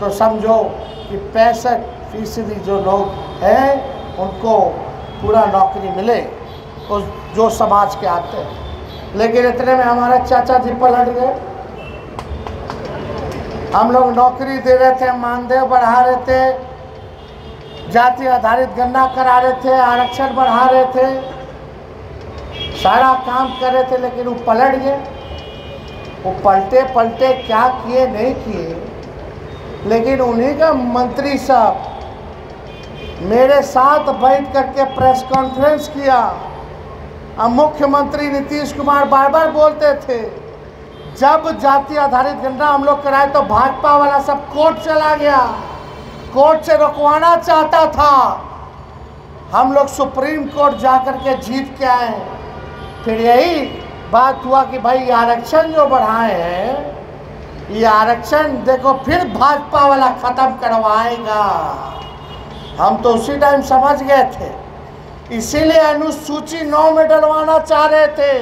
तो समझो कि पैंसठ फ़ीसदी जो लोग हैं, उनको पूरा नौकरी मिले, उस जो समाज के आते हैं। लेकिन इतने में हमारे चाचा जी पलट गए। हम लोग नौकरी दे रहे थे, मानदेय बढ़ा रहे थे, जाति आधारित गणना करा रहे थे, आरक्षण बढ़ा रहे थे, सारा काम कर रहे थे, लेकिन वो पलट गए। वो पलटे पलटे क्या किए, नहीं किए लेकिन उन्हीं का मंत्री साहब मेरे साथ बैठ करके प्रेस कॉन्फ्रेंस किया। अब मुख्यमंत्री नीतीश कुमार बार बार बोलते थे, जब जाति आधारित गणना हम लोग कराए तो भाजपा वाला सब कोर्ट चला गया। कोर्ट से रुकवाना चाहता था। हम लोग सुप्रीम कोर्ट जा कर के जीत के आए फिर यही बात हुआ कि भाई आरक्षण जो बढ़ाए हैं ये आरक्षण देखो, फिर भाजपा वाला ख़त्म करवाएगा। हम तो उसी टाइम समझ गए थे। इसीलिए अनुसूची नौ में डलवाना चाह रहे थे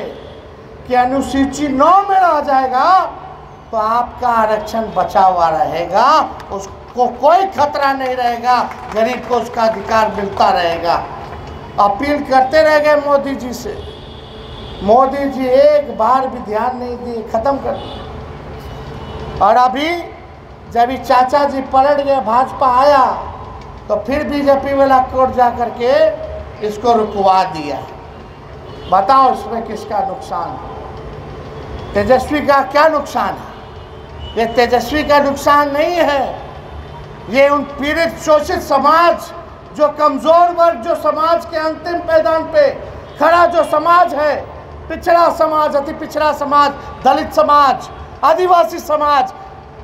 कि अनुसूची नौ में रह जाएगा तो आपका आरक्षण बचा हुआ रहेगा, उसको कोई खतरा नहीं रहेगा, गरीब को उसका अधिकार मिलता रहेगा। अपील करते रह गए मोदी जी से। मोदी जी एक बार भी ध्यान नहीं दिए, खत्म कर दिया और अभी जब ये चाचा जी पलट गए, भाजपा आया तो फिर बीजेपी वाला कोर्ट जा करके इसको रुकवा दिया। बताओ इसमें किसका नुकसान है? तेजस्वी का क्या नुकसान है? ये तेजस्वी का नुकसान नहीं है। ये उन पीड़ित शोषित समाज, जो कमज़ोर वर्ग, जो समाज के अंतिम पैदान पे खड़ा जो समाज है, पिछड़ा समाज, अति पिछड़ा समाज, दलित समाज आदिवासी समाज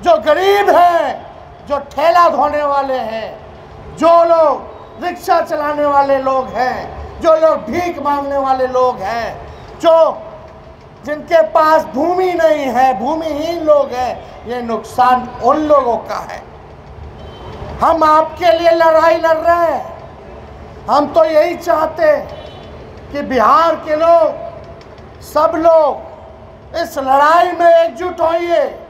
जो गरीब है, जो ठेला धोने वाले हैं, जो लोग रिक्शा चलाने वाले लोग हैं, जो लोग भीख मांगने वाले लोग हैं, जो जिनके पास भूमि नहीं है, भूमिहीन लोग हैं, ये नुकसान उन लोगों का है। हम आपके लिए लड़ाई लड़ रहे हैं। हम तो यही चाहते हैं कि बिहार के लोग, सब लोग इस लड़ाई में एकजुट होइए।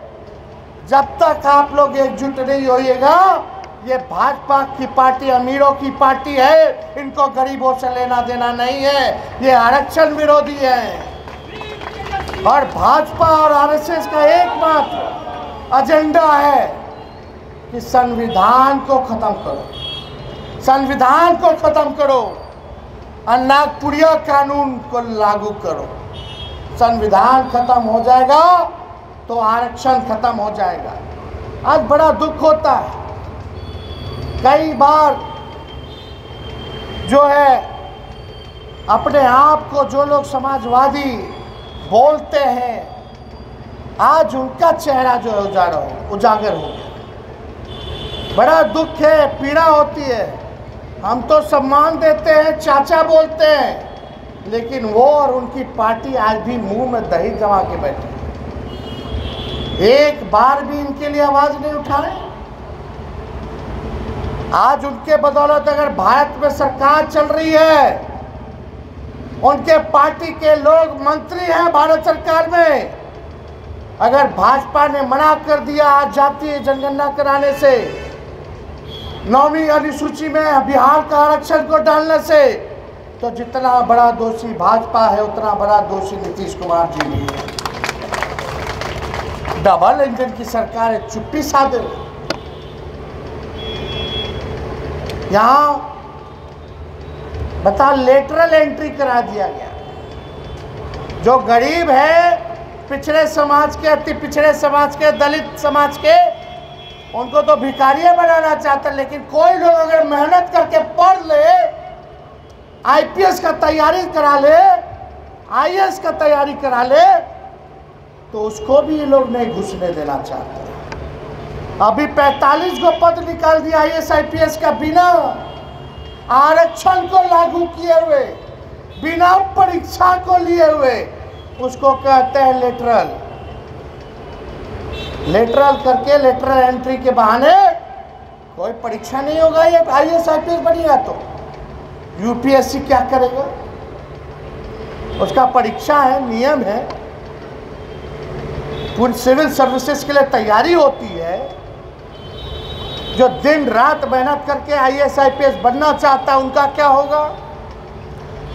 जब तक आप लोग एकजुट नहीं होइएगा, ये भाजपा की पार्टी, अमीरों की पार्टी है। इनको गरीबों से लेना देना नहीं है। ये आरक्षण विरोधी है। और भाजपा और आरएसएस का एकमात्र एजेंडा है कि संविधान को खत्म करो। संविधान को खत्म करो। और नागपुरिया कानून को लागू करो। संविधान खत्म हो जाएगा तो आरक्षण खत्म हो जाएगा। आज बड़ा दुख होता है। कई बार जो है, अपने आप को जो लोग समाजवादी बोलते हैं, आज उनका चेहरा जो है उजागर हो उजागर हो गया। बड़ा दुख है, पीड़ा होती है। हम तो सम्मान देते हैं, चाचा बोलते हैं। लेकिन वो और उनकी पार्टी आज भी मुँह में दही जमा के बैठे एक बार भी इनके लिए आवाज़ नहीं उठाए। आज उनके बदौलत अगर भारत में सरकार चल रही है, उनके पार्टी के लोग मंत्री हैं भारत सरकार में, अगर भाजपा ने मना कर दिया आज जातीय जनगणना कराने से, नौवीं अनुसूची में बिहार का आरक्षण को डालने से तो जितना बड़ा दोषी भाजपा है, उतना बड़ा दोषी नीतीश कुमार जी भी है। डबल इंजन की सरकार है, चुप्पी साधे। यहाँ बता, लेटरल एंट्री करा दिया गया। जो गरीब है, पिछड़े समाज के, अति पिछड़े समाज के, दलित समाज के, उनको तो भिखारियाँ बनाना चाहते लेकिन कोई लोग अगर मेहनत करके पढ़ ले आईपीएस का तैयारी करा ले, आईएएस का तैयारी करा ले तो उसको भी ये लोग नहीं घुसने देना चाहते। अभी 45 को पद निकाल दिया I S I P S का बिना आरक्षण को लागू किए हुए, बिना परीक्षा को लिए हुए, उसको कहते हैं लेटरल। लेटरल करके लेटरल एंट्री के बहाने कोई परीक्षा नहीं होगा ये I S I P S बनेगा तो। यूपीएससी क्या करेगा? उसका परीक्षा है, नियम है। पूरी सिविल सर्विसेज़ के लिए तैयारी होती है। जो दिन रात मेहनत करके I S I P S बनना चाहता है, उनका क्या होगा?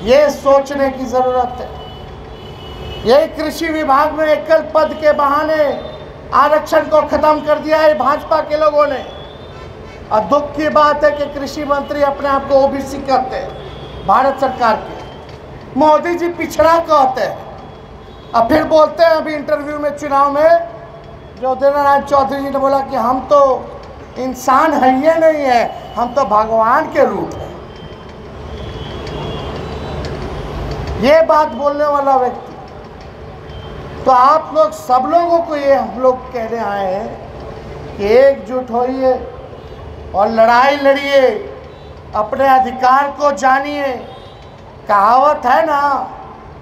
ये सोचने की ज़रूरत है। यही कृषि विभाग में एकल पद के बहाने आरक्षण को ख़त्म कर दिया है भाजपा के लोगों ने। और दुख की बात है कि कृषि मंत्री अपने आप को ओबीसी कहते हैं, भारत सरकार के। मोदी जी पिछड़ा कहते हैं। और फिर बोलते हैं अभी इंटरव्यू में, चुनाव में जो नारायण चौधरी जी ने बोला कि हम तो इंसान है, ये नहीं है, हम तो भगवान के रूप हैं। ये बात बोलने वाला व्यक्ति तो आप लोग सब लोगों को ये हम लोग कहने आए हैं कि एकजुट होइए। और लड़ाई लड़िए, अपने अधिकार को जानिए। कहावत है ना,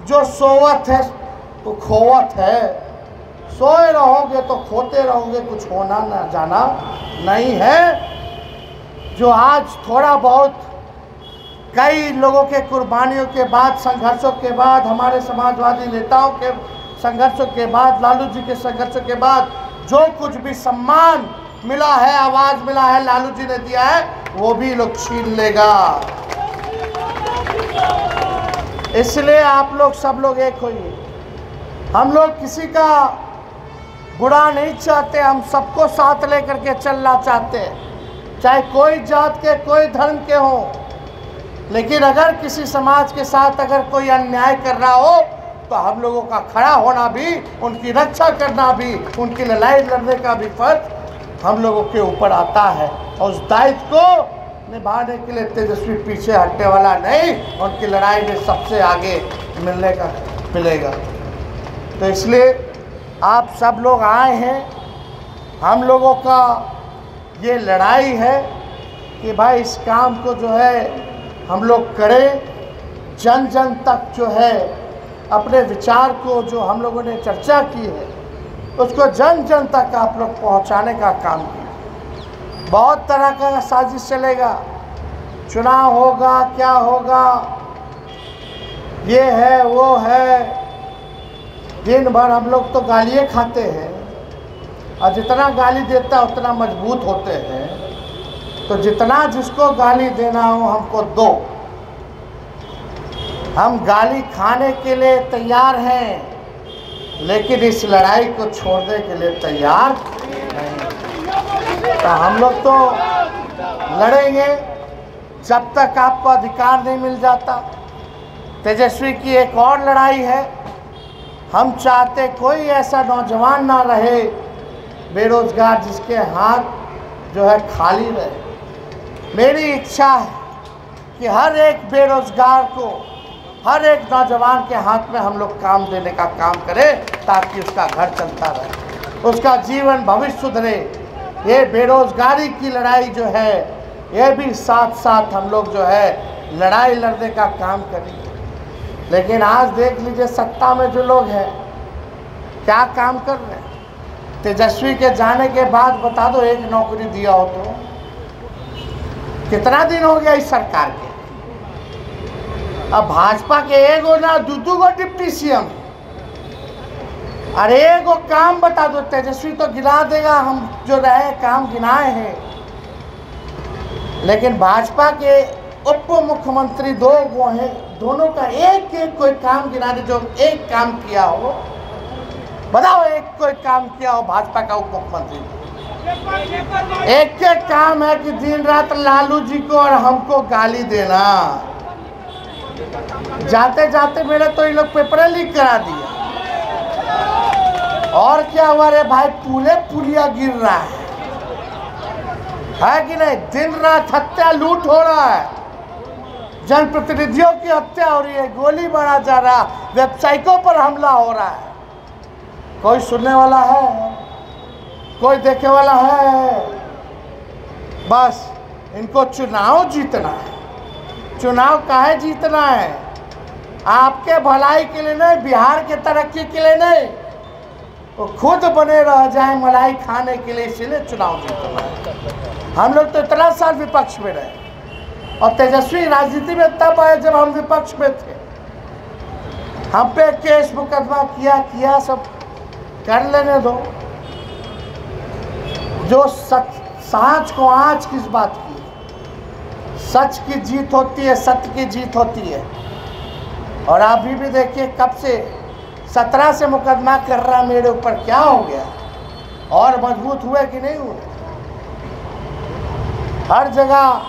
जो सोवत है तो खोवत है। सोए रहोगे तो खोते रहोगे, कुछ होना ना जाना नहीं है। जो आज थोड़ा बहुत कई लोगों के कुर्बानियों के बाद, संघर्षों के बाद, हमारे समाजवादी नेताओं के संघर्षों के बाद, लालू जी के संघर्षों के बाद, जो कुछ भी सम्मान मिला है, आवाज़ मिला है लालू जी ने दिया है, वो भी लोग छीन लेगा। इसलिए आप लोग सब लोग एक होइए। हम लोग किसी का बुरा नहीं चाहते, हम सबको साथ लेकर के चलना चाहते हैं। चाहे कोई जात के, कोई धर्म के हो, लेकिन अगर किसी समाज के साथ अगर कोई अन्याय कर रहा हो तो हम लोगों का खड़ा होना भी, उनकी रक्षा करना भी, उनकी लड़ाई लड़ने का भी फ़र्ज़ हम लोगों के ऊपर आता है, और उस दायित्व को निभाने के लिए तेजस्वी पीछे हटने वाला नहीं, उनकी लड़ाई में सबसे आगे मिलने का, मिलेगा। तो इसलिए आप सब लोग आए हैं, हम लोगों का ये लड़ाई है कि भाई इस काम को जो है हम लोग करें जन जन तक जो है अपने विचार को जो हम लोगों ने चर्चा की है उसको जन जन तक आप लोग पहुँचाने का काम किया। बहुत तरह का साजिश चलेगा। चुनाव होगा, क्या होगा? ये है, वो है। दिन भर हम लोग तो गालियाँ खाते हैं। और जितना गाली देता है उतना मज़बूत होते हैं। तो जितना जिसको गाली देना हो, हमको दो। हम गाली खाने के लिए तैयार हैं। लेकिन इस लड़ाई को छोड़ने के लिए तैयार तो हम लोग तो लड़ेंगे, जब तक आपको अधिकार नहीं मिल जाता। तेजस्वी की एक और लड़ाई है। हम चाहते कोई ऐसा नौजवान ना रहे, बेरोजगार, जिसके हाथ जो है खाली रहे। मेरी इच्छा है कि हर एक बेरोजगार को हर एक नौजवान के हाथ में हम लोग काम देने का काम करें ताकि उसका घर चलता रहे। उसका जीवन भविष्य सुधरे। ये बेरोजगारी की लड़ाई जो है, ये भी साथ साथ हम लोग जो है लड़ाई लड़ने का काम करेंगे। लेकिन आज देख लीजिए सत्ता में जो लोग हैं, क्या काम कर रहे हैं? तेजस्वी के जाने के बाद बता दो, एक नौकरी दिया हो तो। कितना दिन हो गया इस सरकार के? अब भाजपा के एगो ना दू दू गो डिप्टी सीएम। अरे एगो काम बता दो, तेजस्वी तो गिरा देगा, हम जो रहे, काम गिनाए हैं। लेकिन भाजपा के उप मुख्यमंत्री दो वो हैं, दोनों का एक एक कोई काम गिना दे, जो एक काम किया हो। बताओ, एक कोई काम किया हो भाजपा का उप मुख्यमंत्री एक एक काम है कि दिन रात लालू जी को और हमको गाली देना। जाते जाते मेरे तो ये लोग पेपर लीक करा दिया और क्या हुआ रे भाई पुले पुलिया गिर रहा है? है कि नहीं? दिन रात हत्या लूट हो रहा है। जनप्रतिनिधियों की हत्या हो रही है। गोली मारा जा रहा वेबसाइटों पर हमला हो रहा है। कोई सुनने वाला है? कोई देखने वाला है? बस, इनको चुनाव जीतना है। चुनाव काहे जीतना है? आपके भलाई के लिए नहीं, बिहार के तरक्की के लिए नहीं। वो खुद बने रह जाए, मलाई खाने के लिए इसीलिए चुनाव जीतना है। हम लोग तो इतना साल विपक्ष में रहे। और तेजस्वी राजनीति में तब आए जब हम विपक्ष में थे। हम पे केस मुकदमा किया किया सब, कर लेने दो। जो सच, सांच को आँच किस बात की? सच की जीत होती है, सत्य की जीत होती है। और अभी भी देखिए कब से सत्रह से मुकदमा कर रहा मेरे ऊपर, क्या हो गया? और मज़बूत हुए कि नहीं हुए? हर जगह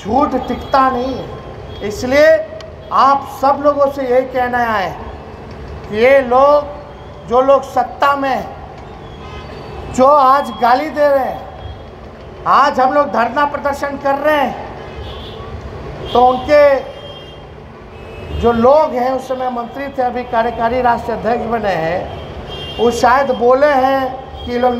झूठ टिकता नहीं इसलिए आप सब लोगों से यही कहना है कि ये लोग, जो लोग सत्ता में जो आज गाली दे रहे हैं, आज हम लोग धरना प्रदर्शन कर रहे हैं तो उनके जो लोग हैं, उस समय मंत्री थे, अभी कार्यकारी राष्ट्रीय अध्यक्ष बने हैं, वो शायद बोले हैं कि लोग